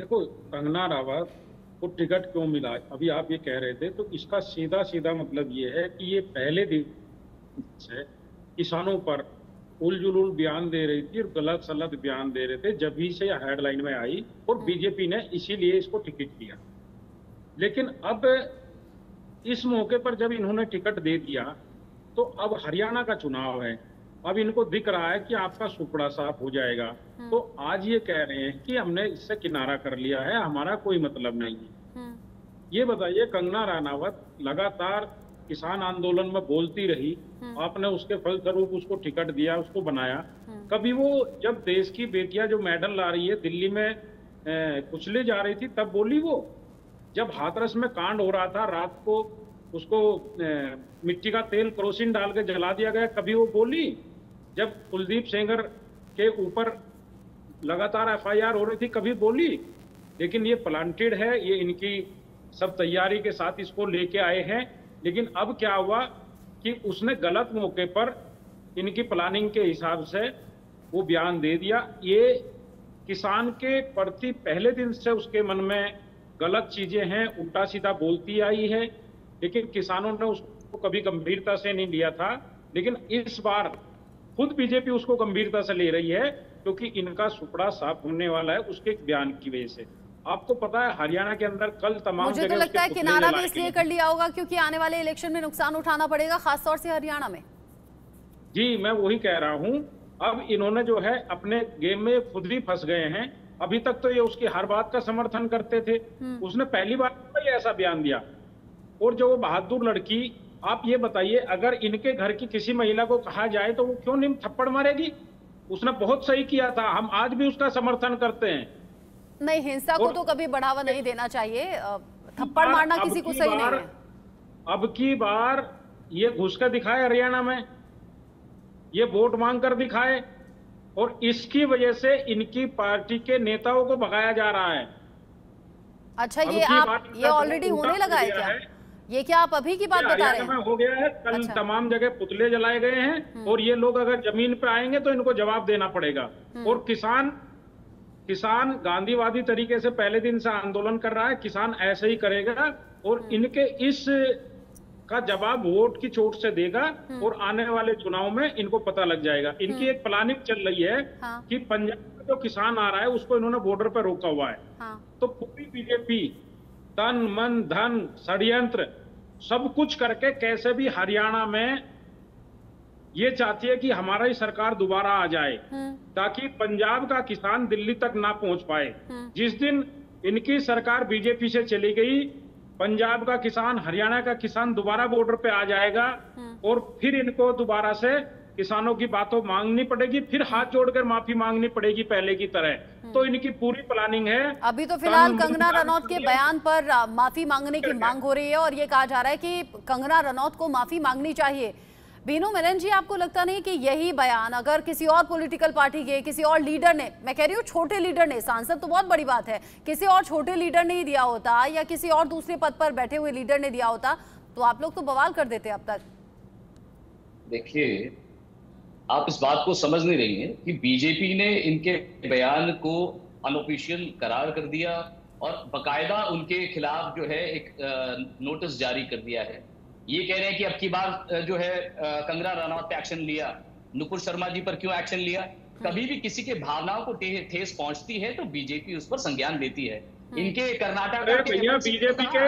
देखो कंगना रावत को टिकट क्यों मिला? अभी आप ये कह रहे थे तो इसका सीधा सीधा मतलब ये है कि ये पहले दिन से किसानों पर उलझुल बयान दे रही थी और गलत सलत बयान दे रहे थे जब भी से हेडलाइन में आई और बीजेपी ने इसीलिए इसको टिकट दिया लेकिन अब इस मौके पर जब इन्होंने टिकट दे दिया तो अब हरियाणा का चुनाव है। अब इनको दिख रहा है कि आपका सुपड़ा साफ़ हो जाएगा। तो आज ये कह रहे हैं कि हमने इससे किनारा कर लिया है हमारा कोई मतलब नहीं है। हम्म, ये बताइए कंगना रनावत लगातार किसान आंदोलन में बोलती रही आपने उसके फलस्वरूप उसको टिकट दिया उसको बनाया। कभी वो जब देश की बेटियाँ जो मेडल ला रही है दिल्ली में कुचले जा रही थी तब बोली वो? जब हाथरस में कांड हो रहा था रात को उसको मिट्टी का तेल क्रोसिन डाल के जला दिया गया कभी वो बोली? जब कुलदीप सेंगर के ऊपर लगातार एफआईआर हो रही थी, कभी बोली, लेकिन ये प्लांटेड है, ये इनकी सब तैयारी के साथ इसको लेके आए हैं। लेकिन अब क्या हुआ कि उसने गलत मौके पर इनकी प्लानिंग के हिसाब से वो बयान दे दिया। ये किसान के प्रति पहले दिन से उसके मन में गलत चीज़ें हैं उल्टा सीधा बोलती आई है, लेकिन किसानों ने उसको कभी गंभीरता से नहीं लिया था। लेकिन इस बार खुद बीजेपी उसको गंभीरता से ले रही है क्योंकि इनका सुपड़ा साफ़ होने वाला है उसके बयान की वजह से। आपको पता है हरियाणा के अंदर कल तमाम मुझे तो लगता है किनारा भी इसलिए कर लिया होगा क्योंकि आने वाले इलेक्शन में नुकसान उठाना पड़ेगा खासतौर से हरियाणा में। जी मैं वही कह रहा हूँ अब इन्होंने जो है अपने गेम में खुद ही फंस गए हैं। अभी तक तो ये उसकी हर बात का समर्थन करते थे। उसने पहली बार ऐसा बयान दिया। और जो वो बहादुर लड़की आप ये बताइए अगर इनके घर की किसी महिला को कहा जाए तो वो क्यों नहीं थप्पड़ मारेगी? उसने बहुत सही किया था हम आज भी उसका समर्थन करते हैं। नहीं हिंसा को तो कभी बढ़ावा नहीं देना चाहिए। थप्पड़ मारना किसी को सही नहीं है। अब की बार ये घुस कर दिखाए हरियाणा में। ये वोट मांग कर दिखाए और इसकी वजह से इनकी पार्टी के नेताओं को भगाया जा रहा है। अच्छा ये आप ये ऑलरेडी होने लगा है क्या। ये क्या आप अभी की बात बता रहे हैं? हो गया है कल अच्छा। तमाम जगह पुतले जलाए गए हैं और ये लोग अगर ज़मीन पे आएँगे तो इनको जवाब देना पड़ेगा। और किसान किसान गांधीवादी तरीके से पहले दिन से आंदोलन कर रहा है किसान ऐसे ही करेगा और इनके इस का जवाब वोट की चोट से देगा और आने वाले चुनाव में इनको पता लग जाएगा। इनकी एक प्लानिंग चल रही है हाँ। कि पंजाब में जो किसान आ रहा है उसको इन्होंने बॉर्डर पर रोका हुआ है। हाँ। तो पूरी बीजेपी तन मन धन षड्यंत्र सब कुछ करके कैसे भी हरियाणा में ये चाहती है कि हमारा ही सरकार दोबारा आ जाए हम्म ताकि पंजाब का किसान दिल्ली तक ना पहुँच पाए। जिस दिन इनकी सरकार बीजेपी से चली गई पंजाब का किसान हरियाणा का किसान दोबारा बॉर्डर पे आ जाएगा और फिर इनको दोबारा से किसानों की बातों मांगनी पड़ेगी फिर हाथ जोड़कर माफ़ी मांगनी पड़ेगी पहले की तरह। तो इनकी पूरी प्लानिंग है। अभी तो फ़िलहाल कंगना रनौत के बयान पर माफ़ी मांगने की मांग हो रही है और ये कहा जा रहा है कि कंगना रनौत को माफ़ी मांगनी चाहिए। बीनू मेनन जी आपको लगता नहीं कि यही बयान अगर किसी और पॉलिटिकल पार्टी के किसी और लीडर ने मैं कह रही हूँ छोटे लीडर ने सांसद तो बहुत बड़ी बात है किसी और छोटे लीडर ने ही दिया होता या किसी और दूसरे पद पर बैठे हुए लीडर ने दिया होता तो आप लोग तो बवाल कर देते अब तक। देखिए आप इस बात को समझ नहीं रही हैं कि बीजेपी ने इनके बयान को अनऑफिशियल करार कर दिया और बकायदा उनके खिलाफ जो है एक नोटिस जारी कर दिया है। ये कह रहे हैं कि अब की बार जो है कंगना रनौत पे एक्शन लिया नुपुर शर्मा जी पर क्यों एक्शन लिया? कभी भी किसी के भावनाओं को ठेस पहुँचती है तो बीजेपी उस पर संज्ञान लेती है। इनके कर्नाटक भैया बीजेपी के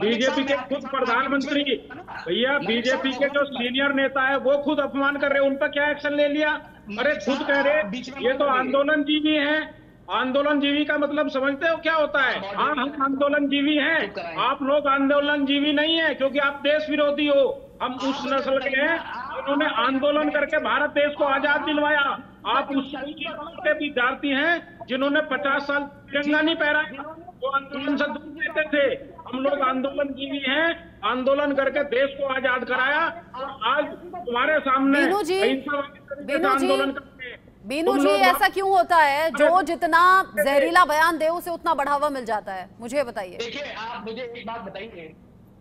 बीजेपी के खुद प्रधानमंत्री भैया बीजेपी के जो सीनियर नेता है वो खुद अपमान कर रहे हैं। उन पर क्या एक्शन ले लिया? अरे खुद कह रहे ये तो। आंदोलन जीवी है। आंदोलन जीवी का मतलब समझते हो क्या होता है? हाँ हम आंदोलन जीवी हैं आप लोग आंदोलन जीवी नहीं है क्योंकि आप देश विरोधी हो। हम उस नस्ल के हैं। जिन्होंने आंदोलन करके भारत देश को आज़ाद दिलवाया। आप उस के विद्यार्थी हैं जिन्होंने पचास साल तिरंगा नहीं पहरा वो आंदोलन से दूर रहते थे। हम लोग आंदोलन जीवी हैं। आंदोलन करके देश को आज़ाद कराया और आज तुम्हारे सामने बीनू जी, अहिंसावादी तरीके से बीनू जी, आंदोलन करते बीनू जी ऐसा क्यों होता है? जो जितना जहरीला बयान दे उसे उतना बढ़ावा मिल जाता है। मुझे बताइए। देखिए आप मुझे एक बात बताइए।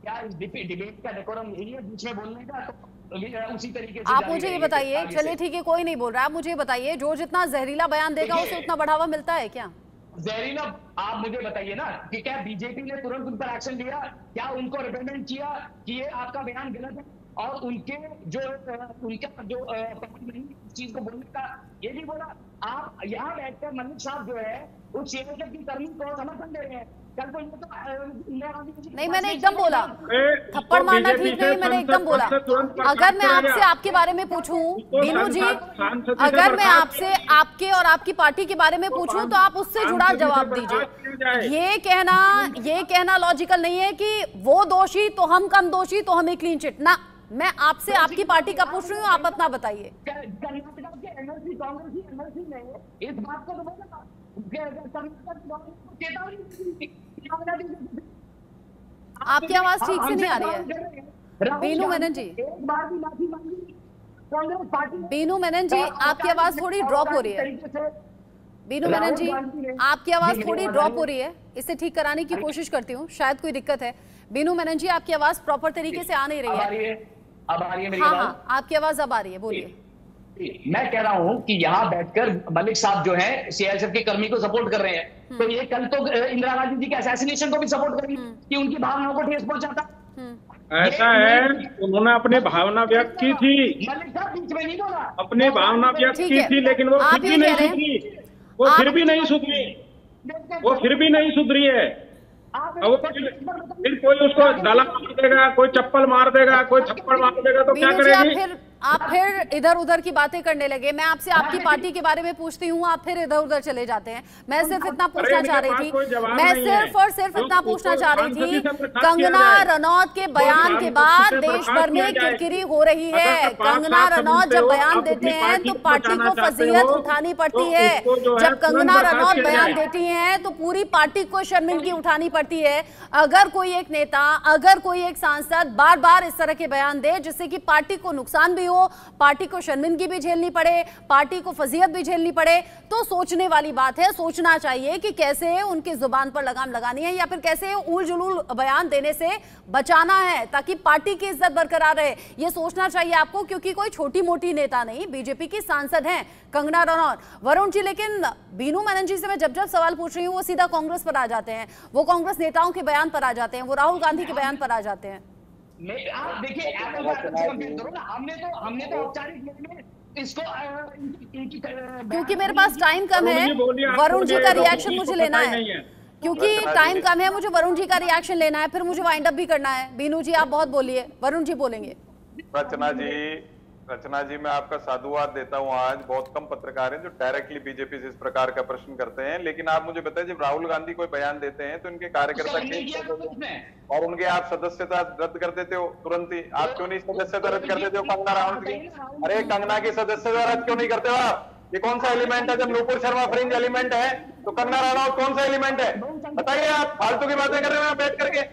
क्या इस डिबेट का डेकोरम यही है बीच में बोलने का? तो उसी तरीके से आप मुझे ये बताइए चलिए ठीक है कोई नहीं बोल रहा। आप मुझे बताइए जो जितना जहरीला बयान देगा उसे उतना बढ़ावा मिलता है क्या? जहरीला आप मुझे बताइए ना कि क्या बीजेपी ने तुरंत उन पर एक्शन लिया? क्या उनको रिप्रेजेंट किया कि ये आपका बयान गलत है? और उनके जो, उनका जो चीज़ को बोलने का ये भी बोला। आप यहाँ बैठकर मलिक साहब जो है, उस सीएसएफ की कर्मी को समर्थन दे रहे हैं। नहीं मैंने एकदम बोला। थप्पड़ मारना ठीक नहीं मैंने एकदम बोला। अगर मैं आपसे आपके बारे में पूछूँ बीनू जी अगर मैं आपसे आपके और आपकी पार्टी के बारे में पूछूँ तो आप उससे जुड़ा जवाब दीजिए। ये कहना ये कहना लॉजिकल नहीं है कि वो दोषी तो हम कम दोषी तो हमें क्लीन चिट ना मैं आपसे आपकी पार्टी का पूछ रही हूँ आप अपना बताइए। इस बात को तो आपकी आवाज़ ठीक से नहीं आ रही है। बीनू मेनन जी। बीनू मेनन जी आपकी आवाज़ थोड़ी ड्रॉप हो रही है। बीनू मेनन जी आपकी आवाज़ थोड़ी ड्रॉप हो रही है। इसे ठीक कराने की कोशिश करती हूँ। शायद कोई दिक्कत है। बीनू मेनन जी आपकी आवाज़ प्रॉपर तरीके से आ नहीं रही है। आ रही है। मेरी हाँ हाँ आपकी आवाज़ अब आ रही है। बोलिए। मैं कह रहा हूँ कि यहाँ बैठकर मलिक साहब जो है सीआईएसएफ के कर्मी को सपोर्ट कर रहे हैं। हम्म। तो ये कल तो इंदिरा गांधी जी के असैसिनेशन को भी सपोर्ट करेंगे हम्म। कि उनकी भावनाओं को ठेस पहुंचाता। हम्म। ऐसा है उन्होंने अपनी भावना व्यक्त की थी। मलिक साहब बीच में नहीं बोला। अपनी भावना व्यक्त की थी लेकिन वो फिर भी नहीं सुधरी। वो फिर भी नहीं सुधरी। वो फिर भी नहीं सुधरी है। वो फिर कोई उसको डाला मार देगा कोई चप्पल मार देगा कोई थप्पड़ मार देगा तो क्या करेगी? आप फिर इधर उधर की बातें करने लगे। मैं आपसे आपकी पार्टी के बारे में पूछती हूँ आप फिर इधर उधर चले जाते हैं। मैं सिर्फ़ इतना पूछना चाह रही थी। मैं सिर्फ़ और सिर्फ़ इतना पूछना चाह रही थी कंगना रनौत के बयान के बाद देश भर में किरकिरी हो रही है। कंगना रनौत जब बयान देते हैं तो पार्टी को फजीयत उठानी पड़ती तो है। जब कंगना रनौत बयान देती है तो पूरी पार्टी को शर्मिंदगी उठानी पड़ती है। अगर कोई एक नेता अगर कोई एक सांसद बार बार इस तरह के बयान दे जिससे कि पार्टी को नुकसान भी हो, पार्टी को शर्मिंदगी भी झेलनी पड़े, पार्टी को फजीयत भी झेलनी पड़े तो सोचने वाली बात है, सोचना चाहिए कि कैसे उनकी ज़ुबान पर लगाम लगानी है या फिर कैसे उल जुलूल बयान देने से बचाना है ताकि पार्टी की इज़्ज़त बरकरार रहे। ये सोचना चाहिए आपको क्योंकि कोई छोटी मोटी नेता नहीं, बीजेपी की सांसद हैं कंगना रनौत। वरुण जी, लेकिन बीनू मैनन जी से मैं जब जब सवाल पूछ रही हूँ, वो सीधा कांग्रेस पर आ जाते हैं, वो कांग्रेस नेताओं के बयान पर आ जाते हैं, वो राहुल गांधी के बयान पर आ जाते हैं। आप देखिए हमने तो हमने तो औपचारिक इसको क्योंकि मेरे पास टाइम कम है। वरुण जी का रिएक्शन मुझे लेना है क्योंकि टाइम कम है मुझे वरुण जी का रिएक्शन लेना है फिर मुझे वाइंड अप भी करना है। बीनू जी आप बहुत बोलिए वरुण जी बोलेंगे। रचना जी रचना जी मैं आपका साधुवाद देता हूँ आज। बहुत कम पत्रकार हैं जो डायरेक्टली बीजेपी से इस प्रकार का प्रश्न करते हैं। लेकिन आप मुझे बताएँ जब राहुल गांधी कोई बयान देते हैं तो इनके कार्यकर्ता और उनके आप सदस्यता रद्द कर देते हो तुरंत ही। आप क्यों नहीं सदस्यता रद्द कर देते हो कंगना राहुल की? अरे कंगना की सदस्यता रद्द क्यों नहीं करते हो आप? ये कौन सा एलिमेंट है? जब नूपुर शर्मा फ्रिंज एलिमेंट है तो कंगना राणावत कौन सा एलिमेंट है? बताइए आप फालतू की बातें कर रहे हो बैठ करके।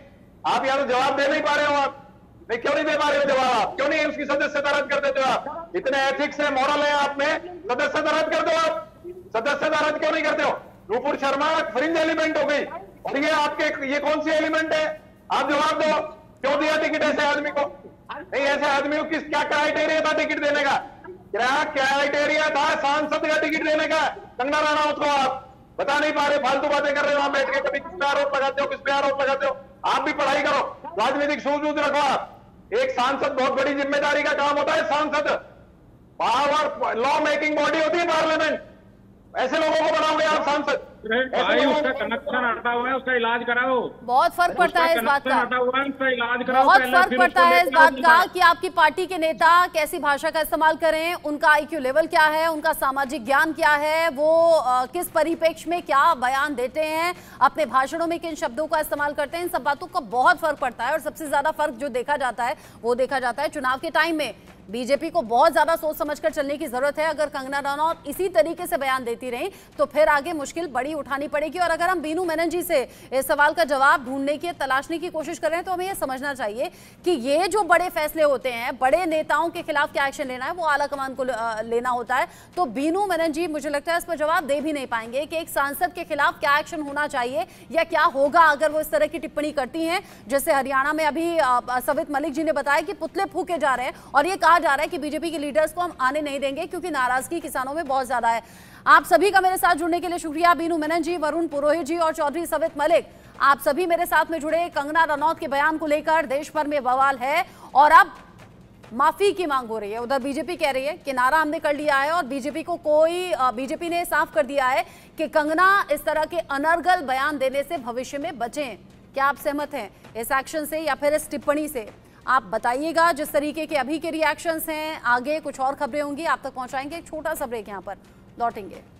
आप यहाँ तो जवाब दे नहीं पा रहे हो आप। नहीं, क्यों नहीं दे पा रहे हो जवाब आप क्यों नहीं उसकी सदस्यता रद्द कर देते हो आप? इतने एथिक्स है मॉरल है आप में सदस्यता रद्द कर दो आप। सदस्यता रद्द क्यों नहीं करते हो? नूपुर शर्मा, फ्रिंज एलिमेंट हो गई। और ये आपके, ये कौन सी एलिमेंट है? आप जवाब दो। क्यों दिया टिकट ऐसे आदमी को? नहीं, ऐसे आदमी को किस, क्या क्राइटेरिया था टिकट देने का? क्या क्राइटेरिया था सांसद का टिकट देने का? कंगना राणावत को आप बता नहीं पा रहे, फालतू बातें कर रहे हो वहाँ बैठ के, कभी किस पे आरोप लगाते हो, किस पे आरोप लगाते हो? आप भी पढ़ाई करो। राजनीतिक सूझबूझ रखो आप। एक सांसद बहुत बड़ी ज़िम्मेदारी का काम होता है, सांसद। पावर लॉ मेकिंग बॉडी होती है पार्लियामेंट ऐसे लोगों को बनाओगे आप सांसद। भाई उसका कनेक्शन हटा हुआ है उसका इलाज कराओ। बहुत फ़र्क पड़ता है इस बात का। उसका इलाज कराओ बहुत फ़र्क पड़ता है इस बात का कि आपकी पार्टी के नेता कैसी भाषा का इस्तेमाल करें उनका आईक्यू लेवल क्या है उनका सामाजिक ज्ञान क्या है वो किस परिपेक्ष में क्या बयान देते हैं अपने भाषणों में किन शब्दों का इस्तेमाल करते हैं इन सब बातों का बहुत फ़र्क पड़ता है और सबसे ज़्यादा फ़र्क जो देखा जाता है वो देखा जाता है चुनाव के टाइम में। बीजेपी को बहुत ज़्यादा सोच समझकर चलने की ज़रूरत है। अगर कंगना रनौत इसी तरीके से बयान देती रही तो फिर आगे मुश्किल बड़ी उठानी पड़ेगी। और अगर हम बीनू मेनन जी से इस सवाल का जवाब ढूँढने की तलाशने की कोशिश कर रहे हैं तो हमें यह समझना चाहिए कि ये जो बड़े फैसले होते हैं, बड़े नेताओं के खिलाफ क्या एक्शन लेना है, वो आला कमान को लेना होता है। तो बीनू मेनन जी मुझे लगता है, इस पर जवाब दे भी नहीं पाएँगे कि एक सांसद के खिलाफ क्या एक्शन होना चाहिए या क्या होगा अगर वो इस तरह की टिप्पणी करती हैं, जैसे हरियाणा में अभी सवित मलिक जी ने बताया कि पुतले फूके जा रहे हैं और ये कहा जा रहा है कि बीजेपी के लीडर्स को हम आने नहीं देंगे क्योंकि नाराज़गी किसानों में बहुत ज़्यादा है। आप सभी का मेरे साथ जुड़ने के लिए शुक्रिया। बीनू मेनन जी, वरुण पुरोहित जी और चौधरी सवित मलिक, आप सभी मेरे साथ में जुड़े। कंगना रनौत के बयान को लेकर देश भर में बवाल है और अब माफ़ी की मांग हो रही है। उधर बीजेपी कह रही है कि नारा हमने कर लिया है और बीजेपी को कोई बीजेपी ने साफ़ कर दिया है कि कंगना इस तरह के अनर्गल बयान देने से भविष्य में बचें। क्या आप सहमत हैं इस एक्शन से या फिर इस टिप्पणी से? आप बताइएगा जिस तरीके के अभी के रिएक्शंस हैं, आगे कुछ और खबरें होंगी, आप तक पहुंचाएँगे। एक छोटा सा ब्रेक यहाँ पर। लौटेंगे।